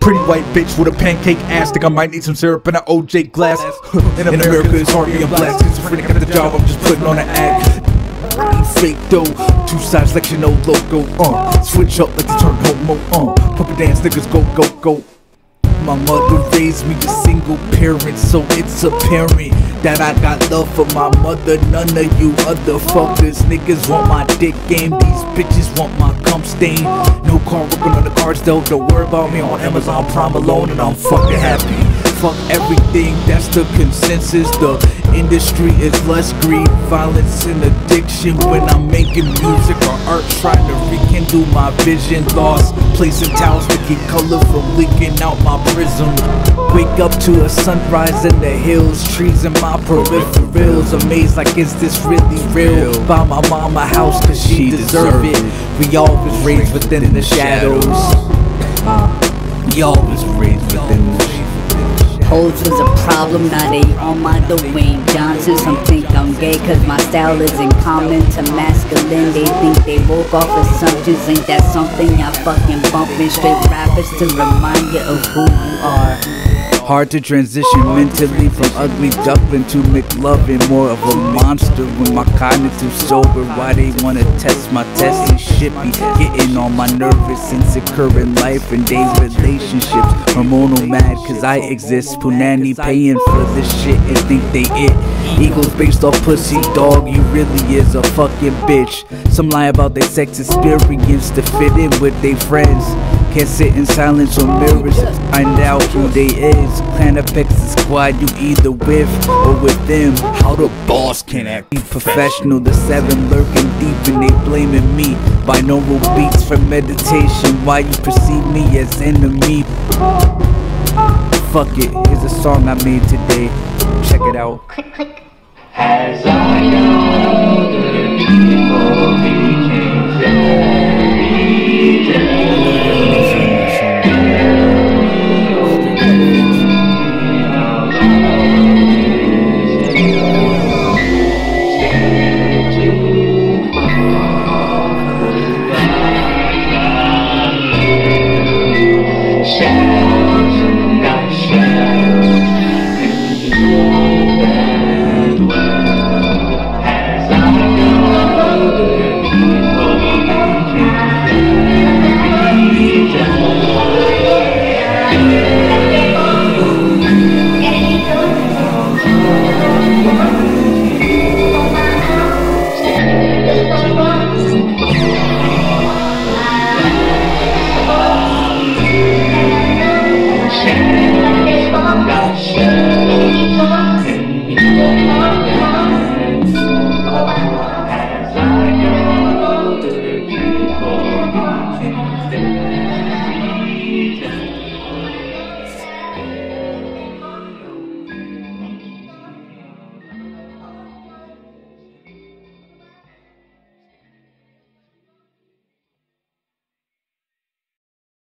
Pretty white bitch with a pancake ass. Think I might need some syrup in an OJ glass. In America, it's hard being black. Schizophrenic at the job, I'm just putting on an act. Fake though, two sides like no logo. Uh, switch up like the turn homo. Uh, puppy dance niggas go go go. My mother raised me a single parent, so it's apparent that I got love for my mother. None of you other fuckers niggas want my dick game. These bitches want my cum stain. No car working on the cards though. Don't worry about me on Amazon Prime alone, and I'm fucking happy. Fuck everything, that's the consensus. The industry is less greed, violence, and addiction. When I'm making music or art, trying to rekindle my vision. Lost, placing towels to keep color from leaking out my prism. Wake up to a sunrise in the hills, trees in my peripherals. Amazed, like, is this really real? Buy my mama house, cause she deserve it. We all was raised within the shadows. We all was raised within the shadows. Hoes was a problem, now they on my Dwayne Johnson. Some think I'm gay cause my style isn't common to masculine. They think they woke off assumptions, ain't that something I fucking bumpin' straight rappers to remind you of who you are. Hard to transition mentally from ugly duckling to McLovin. More of a monster when my cognitive sober. Why they wanna test my testing shit be getting on my nervous, insecure in life and day relationships. Hormonal mad cause I exist. Punani paying for this shit and think they it. Egos based off pussy, dog. You really is a fucking bitch. Some lie about their sex experience to fit in with their friends. Can't sit in silence or mirrors find out who they is. Plan a Pegasus squad, you either with or with them. How the boss can act. Be professional, the seven lurking deep and they blaming me. Binaural beats for meditation. Why you perceive me as enemy? Fuck it, here's a song I made today. Check it out. Click, click. As I know the people. Yeah.